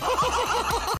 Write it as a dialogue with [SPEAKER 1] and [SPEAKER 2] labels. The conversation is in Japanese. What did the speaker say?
[SPEAKER 1] ハハハハハ